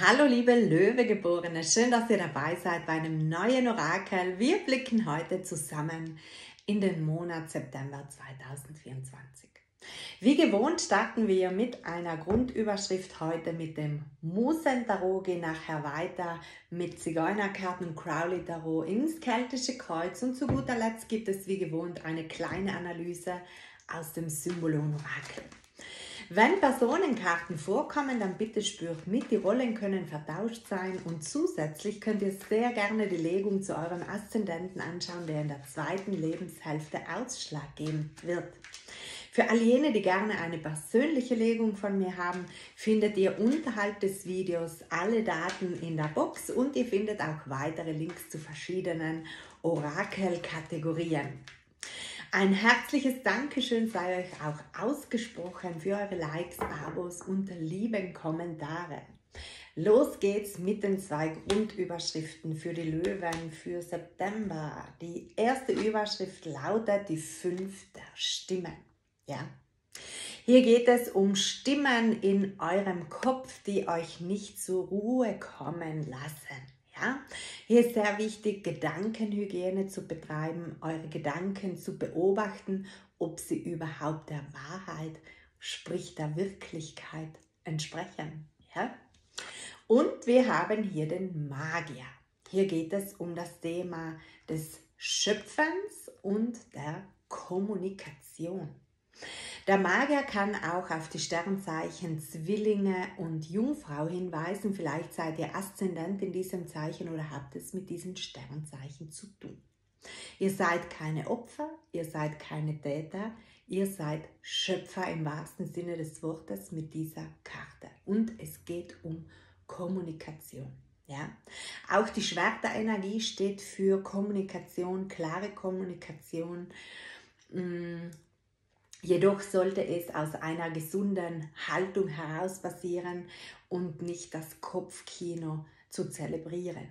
Hallo liebe Löwegeborene, schön, dass ihr dabei seid bei einem neuen Orakel. Wir blicken heute zusammen in den Monat September 2024. Wie gewohnt starten wir mit einer Grundüberschrift heute mit dem Musen-Tarot, gehen nachher weiter mit Zigeunerkarten Crowley Tarot ins Keltische Kreuz und zu guter Letzt gibt es wie gewohnt eine kleine Analyse aus dem Symbolon Orakel. Wenn Personenkarten vorkommen, dann bitte spürt mit. Die Rollen können vertauscht sein und zusätzlich könnt ihr sehr gerne die Legung zu eurem Aszendenten anschauen, der in der zweiten Lebenshälfte ausschlaggebend wird. Für all jene, die gerne eine persönliche Legung von mir haben, findet ihr unterhalb des Videos alle Daten in der Box und ihr findet auch weitere Links zu verschiedenen Orakelkategorien. Ein herzliches Dankeschön sei euch auch ausgesprochen für eure Likes, Abos und lieben Kommentare. Los geht's mit den zwei Grundüberschriften für die Löwen für September. Die erste Überschrift lautet die fünf der Stimmen. Ja. Hier geht es um Stimmen in eurem Kopf, die euch nicht zur Ruhe kommen lassen. Ja? Hier ist sehr wichtig, Gedankenhygiene zu betreiben, eure Gedanken zu beobachten, ob sie überhaupt der Wahrheit, sprich der Wirklichkeit entsprechen. Ja? Und wir haben hier den Magier. Hier geht es um das Thema des Schöpfens und der Kommunikation. Der Magier kann auch auf die Sternzeichen Zwillinge und Jungfrau hinweisen. Vielleicht seid ihr Aszendent in diesem Zeichen oder habt es mit diesen Sternzeichen zu tun. Ihr seid keine Opfer, ihr seid keine Täter, ihr seid Schöpfer im wahrsten Sinne des Wortes mit dieser Karte. Und es geht um Kommunikation. Ja? Auch die Schwerterenergie steht für Kommunikation, klare Kommunikation, mm, Jedoch sollte es aus einer gesunden Haltung heraus basieren und nicht das Kopfkino zu zelebrieren.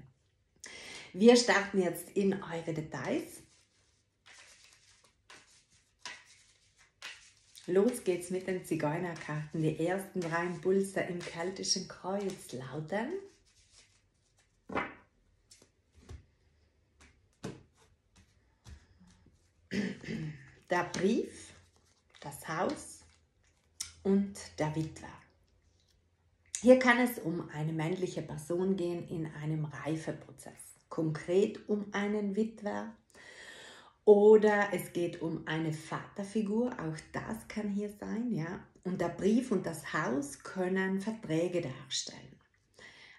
Wir starten jetzt in eure Details. Los geht's mit den Zigeunerkarten. Die ersten drei Impulse im keltischen Kreuz lauten der Brief das Haus und der Witwer. Hier kann es um eine männliche Person gehen in einem Reifeprozess, konkret um einen Witwer oder es geht um eine Vaterfigur, auch das kann hier sein, ja. Und der Brief und das Haus können Verträge darstellen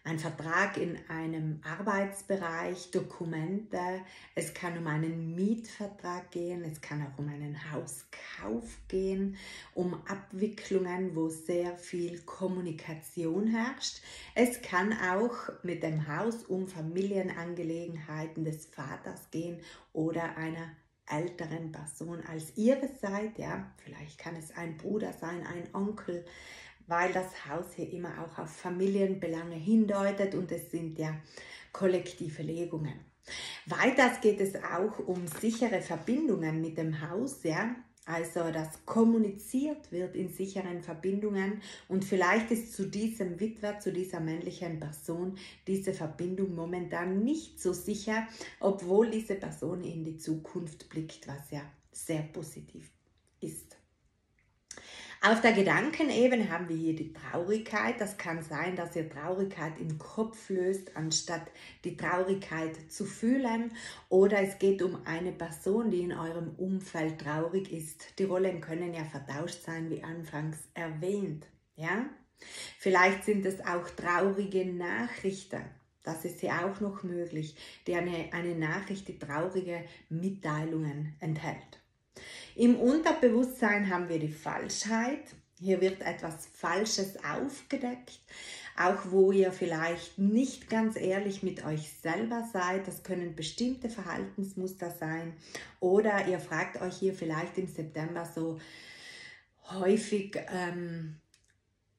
ein Vertrag in einem Arbeitsbereich, Dokumente, es kann um einen Mietvertrag gehen, es kann auch um einen Hauskauf gehen, um Abwicklungen, wo sehr viel Kommunikation herrscht. Es kann auch mit dem Haus um Familienangelegenheiten des Vaters gehen oder einer älteren Person als ihre seid, ja, vielleicht kann es ein Bruder sein, ein Onkel, weil das Haus hier immer auch auf Familienbelange hindeutet und es sind ja kollektive Legungen. Weiters geht es auch um sichere Verbindungen mit dem Haus, ja, also dass kommuniziert wird in sicheren Verbindungen und vielleicht ist zu diesem Witwer, zu dieser männlichen Person diese Verbindung momentan nicht so sicher, obwohl diese Person in die Zukunft blickt, was ja sehr positiv. Auf der Gedankenebene haben wir hier die Traurigkeit. Das kann sein, dass ihr Traurigkeit im Kopf löst, anstatt die Traurigkeit zu fühlen. Oder es geht um eine Person, die in eurem Umfeld traurig ist. Die Rollen können ja vertauscht sein, wie anfangs erwähnt. Ja? Vielleicht sind es auch traurige Nachrichten. Das ist ja auch noch möglich, die eine, eine Nachricht, die traurige Mitteilungen enthält. Im Unterbewusstsein haben wir die Falschheit. Hier wird etwas Falsches aufgedeckt, auch wo ihr vielleicht nicht ganz ehrlich mit euch selber seid. Das können bestimmte Verhaltensmuster sein. Oder ihr fragt euch hier vielleicht im September so häufig, ähm,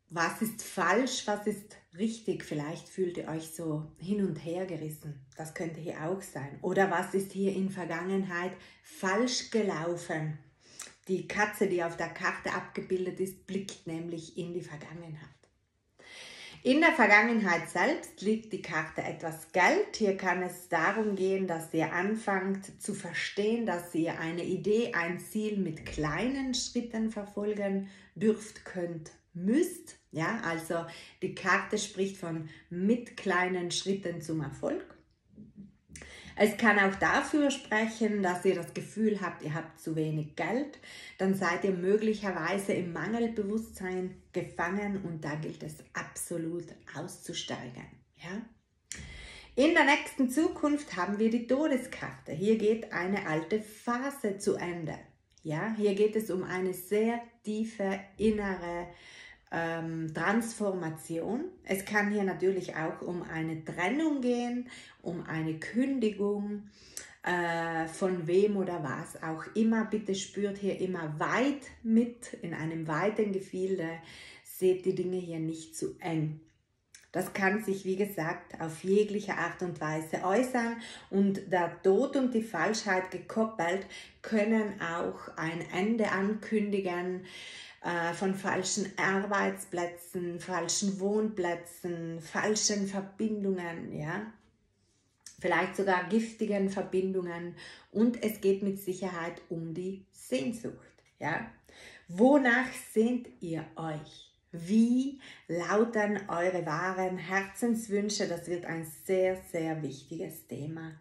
was ist falsch, was ist richtig. Vielleicht fühlt ihr euch so hin und her gerissen. Das könnte hier auch sein. Oder was ist hier in Vergangenheit falsch gelaufen? Die Katze, die auf der Karte abgebildet ist, blickt nämlich in die Vergangenheit. In der Vergangenheit selbst liegt die Karte etwas Geld. Hier kann es darum gehen, dass ihr anfangt zu verstehen, dass ihr eine Idee, ein Ziel mit kleinen Schritten verfolgen dürft, könnt, müsst. Ja, also die Karte spricht von mit kleinen Schritten zum Erfolg. Es kann auch dafür sprechen, dass ihr das Gefühl habt, ihr habt zu wenig Geld. Dann seid ihr möglicherweise im Mangelbewusstsein gefangen und da gilt es absolut auszusteigen. Ja? In der nächsten Zukunft haben wir die Todeskarte. Hier geht eine alte Phase zu Ende. Ja, hier geht es um eine sehr tiefe innere ähm, Transformation. Es kann hier natürlich auch um eine Trennung gehen, um eine Kündigung äh, von wem oder was auch immer. Bitte spürt hier immer weit mit, in einem weiten Gefilde. Seht die Dinge hier nicht zu eng. Das kann sich, wie gesagt, auf jegliche Art und Weise äußern und der Tod und die Falschheit gekoppelt können auch ein Ende ankündigen, von falschen Arbeitsplätzen, falschen Wohnplätzen, falschen Verbindungen, ja, vielleicht sogar giftigen Verbindungen und es geht mit Sicherheit um die Sehnsucht, ja. Wonach sehnt ihr euch? Wie lauten eure wahren Herzenswünsche? Das wird ein sehr, sehr wichtiges Thema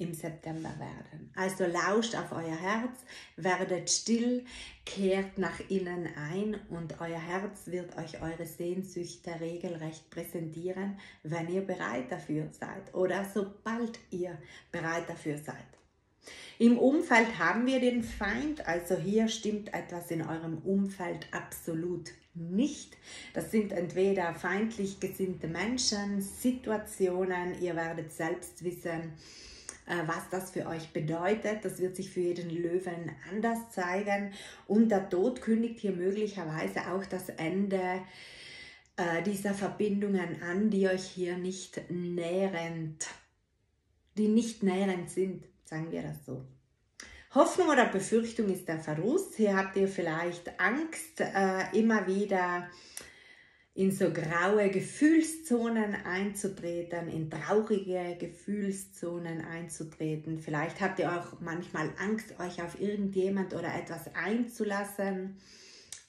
im September werden. Also lauscht auf euer Herz, werdet still, kehrt nach innen ein und euer Herz wird euch eure Sehnsüchte regelrecht präsentieren, wenn ihr bereit dafür seid oder sobald ihr bereit dafür seid. Im Umfeld haben wir den Feind, also hier stimmt etwas in eurem Umfeld absolut nicht. Das sind entweder feindlich gesinnte Menschen, Situationen, ihr werdet selbst wissen, was das für euch bedeutet. Das wird sich für jeden Löwen anders zeigen. Und der Tod kündigt hier möglicherweise auch das Ende äh, dieser Verbindungen an, die euch hier nicht nährend, die nicht nährend sind, sagen wir das so. Hoffnung oder Befürchtung ist der Verlust. Hier habt ihr vielleicht Angst, äh, immer wieder in so graue Gefühlszonen einzutreten, in traurige Gefühlszonen einzutreten. Vielleicht habt ihr auch manchmal Angst, euch auf irgendjemand oder etwas einzulassen,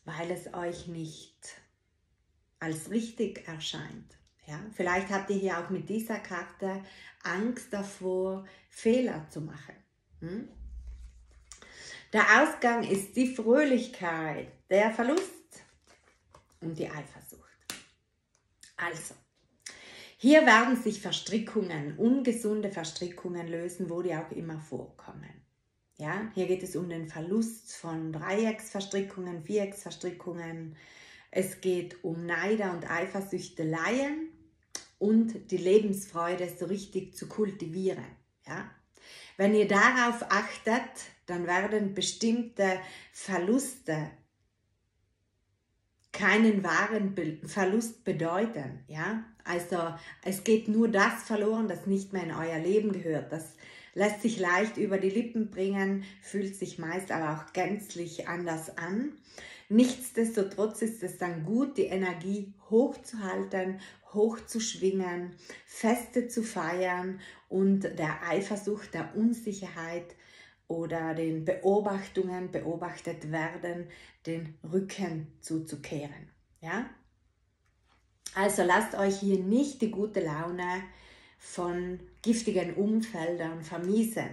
weil es euch nicht als richtig erscheint. Ja? Vielleicht habt ihr hier auch mit dieser Karte Angst davor, Fehler zu machen. Hm? Der Ausgang ist die Fröhlichkeit, der Verlust und die Eifersucht. Also, hier werden sich Verstrickungen, ungesunde Verstrickungen lösen, wo die auch immer vorkommen. Ja, hier geht es um den Verlust von Dreiecksverstrickungen, Vierecksverstrickungen. Es geht um Neider und Eifersüchteleien und die Lebensfreude so richtig zu kultivieren. Ja? Wenn ihr darauf achtet, dann werden bestimmte Verluste keinen wahren Verlust bedeuten. Ja? Also es geht nur das verloren, das nicht mehr in euer Leben gehört. Das lässt sich leicht über die Lippen bringen, fühlt sich meist aber auch gänzlich anders an. Nichtsdestotrotz ist es dann gut, die Energie hochzuhalten, hochzuschwingen, Feste zu feiern und der Eifersucht, der Unsicherheit oder den Beobachtungen, beobachtet werden, den Rücken zuzukehren. Ja? Also lasst euch hier nicht die gute Laune von giftigen Umfeldern vermiesen.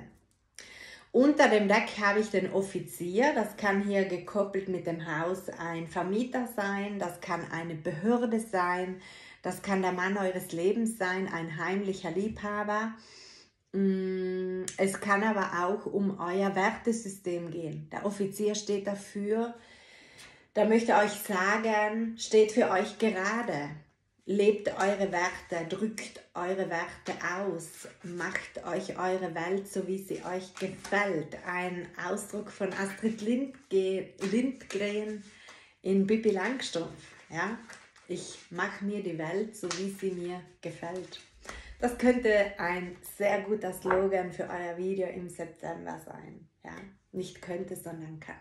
Unter dem Deck habe ich den Offizier, das kann hier gekoppelt mit dem Haus ein Vermieter sein, das kann eine Behörde sein, das kann der Mann eures Lebens sein, ein heimlicher Liebhaber es kann aber auch um euer Wertesystem gehen. Der Offizier steht dafür, da möchte euch sagen, steht für euch gerade. Lebt eure Werte, drückt eure Werte aus, macht euch eure Welt so, wie sie euch gefällt. Ein Ausdruck von Astrid Lindgren in Bibi Langstrumpf. Ja? Ich mache mir die Welt so, wie sie mir gefällt. Das könnte ein sehr guter Slogan für euer Video im September sein. Ja? Nicht könnte, sondern kann.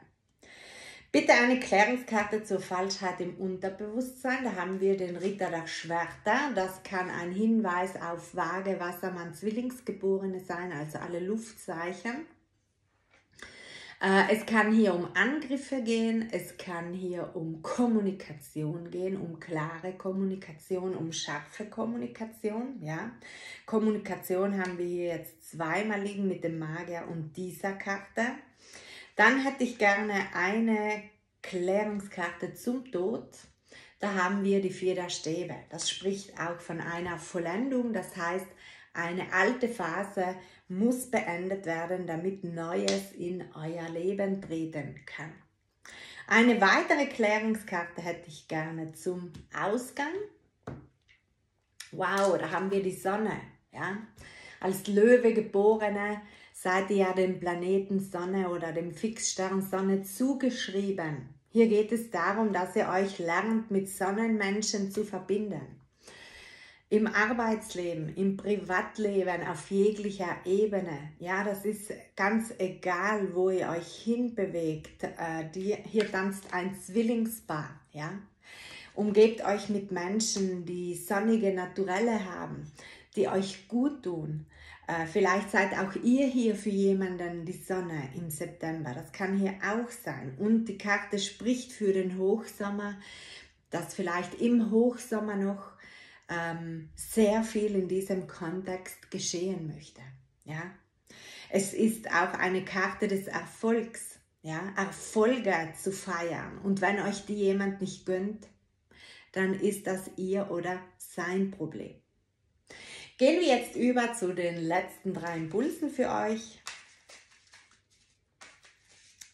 Bitte eine Klärungskarte zur Falschheit im Unterbewusstsein. Da haben wir den Ritter der Schwerter. Das kann ein Hinweis auf Waage, Wassermann, Zwillingsgeborene sein, also alle Luftzeichen. Äh, es kann hier um Angriffe gehen, es kann hier um Kommunikation gehen, um klare Kommunikation, um scharfe Kommunikation. Ja? Kommunikation haben wir hier jetzt zweimal liegen mit dem Magier und dieser Karte. Dann hätte ich gerne eine Klärungskarte zum Tod. Da haben wir die vier der Stäbe. Das spricht auch von einer Vollendung. Das heißt, eine alte Phase muss beendet werden, damit Neues in euer Leben treten kann. Eine weitere Klärungskarte hätte ich gerne zum Ausgang. Wow, da haben wir die Sonne. Ja? Als Löwe geborene seid ihr ja dem Planeten Sonne oder dem Fixstern Sonne zugeschrieben. Hier geht es darum, dass ihr euch lernt, mit Sonnenmenschen zu verbinden. Im Arbeitsleben, im Privatleben, auf jeglicher Ebene. Ja, das ist ganz egal, wo ihr euch hinbewegt. Äh, die, hier tanzt ein Zwillingspaar. Ja, umgebt euch mit Menschen, die sonnige Naturelle haben, die euch gut tun äh, vielleicht seid auch ihr hier für jemanden die Sonne im September. Das kann hier auch sein. Und die Karte spricht für den Hochsommer, dass vielleicht im Hochsommer noch ähm, sehr viel in diesem Kontext geschehen möchte. Ja? Es ist auch eine Karte des Erfolgs, ja? Erfolge zu feiern. Und wenn euch die jemand nicht gönnt, dann ist das ihr oder sein Problem. Gehen wir jetzt über zu den letzten drei Impulsen für euch.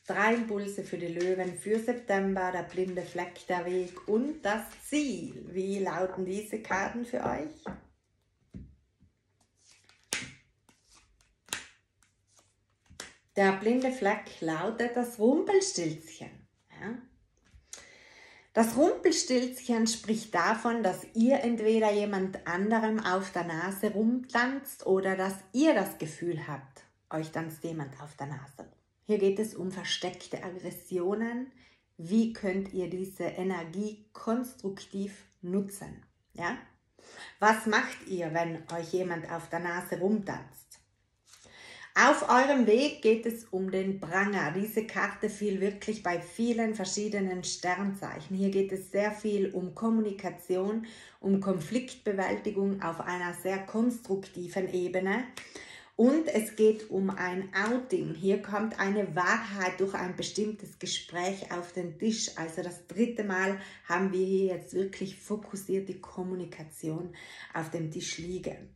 Drei Impulse für die Löwen für September, der blinde Fleck, der Weg und das Ziel. Wie lauten diese Karten für euch? Der blinde Fleck lautet das Rumpelstilzchen. Ja? Das Rumpelstilzchen spricht davon, dass ihr entweder jemand anderem auf der Nase rumtanzt oder dass ihr das Gefühl habt, euch tanzt jemand auf der Nase Hier geht es um versteckte Aggressionen. Wie könnt ihr diese Energie konstruktiv nutzen? Ja? Was macht ihr, wenn euch jemand auf der Nase rumtanzt? Auf eurem Weg geht es um den Pranger. Diese Karte fiel wirklich bei vielen verschiedenen Sternzeichen. Hier geht es sehr viel um Kommunikation, um Konfliktbewältigung auf einer sehr konstruktiven Ebene. Und es geht um ein Outing. Hier kommt eine Wahrheit durch ein bestimmtes Gespräch auf den Tisch. Also das dritte Mal haben wir hier jetzt wirklich fokussierte Kommunikation auf dem Tisch liegen.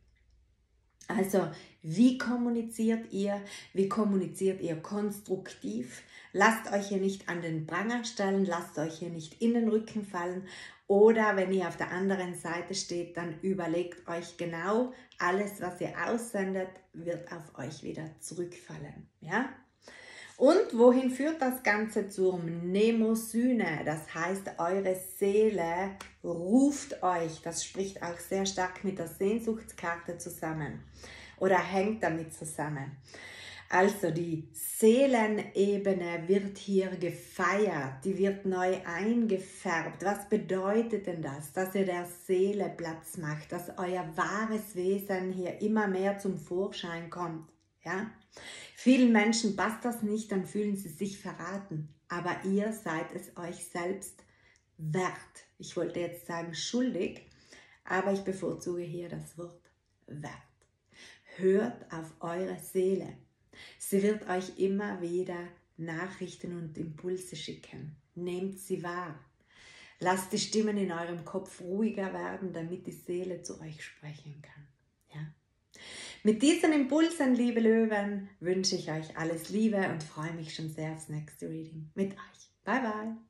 Also, wie kommuniziert ihr? Wie kommuniziert ihr konstruktiv? Lasst euch hier nicht an den Pranger stellen, lasst euch hier nicht in den Rücken fallen. Oder wenn ihr auf der anderen Seite steht, dann überlegt euch genau, alles, was ihr aussendet, wird auf euch wieder zurückfallen. Ja? Und wohin führt das Ganze zur Mnemosyne? Das heißt, eure Seele ruft euch. Das spricht auch sehr stark mit der Sehnsuchtskarte zusammen oder hängt damit zusammen. Also die Seelenebene wird hier gefeiert, die wird neu eingefärbt. Was bedeutet denn das? Dass ihr der Seele Platz macht, dass euer wahres Wesen hier immer mehr zum Vorschein kommt. Ja? Vielen Menschen passt das nicht, dann fühlen sie sich verraten. Aber ihr seid es euch selbst wert. Ich wollte jetzt sagen schuldig, aber ich bevorzuge hier das Wort wert. Hört auf eure Seele. Sie wird euch immer wieder Nachrichten und Impulse schicken. Nehmt sie wahr. Lasst die Stimmen in eurem Kopf ruhiger werden, damit die Seele zu euch sprechen kann. Mit diesen Impulsen, liebe Löwen, wünsche ich euch alles Liebe und freue mich schon sehr aufs nächste Reading mit euch. Bye bye!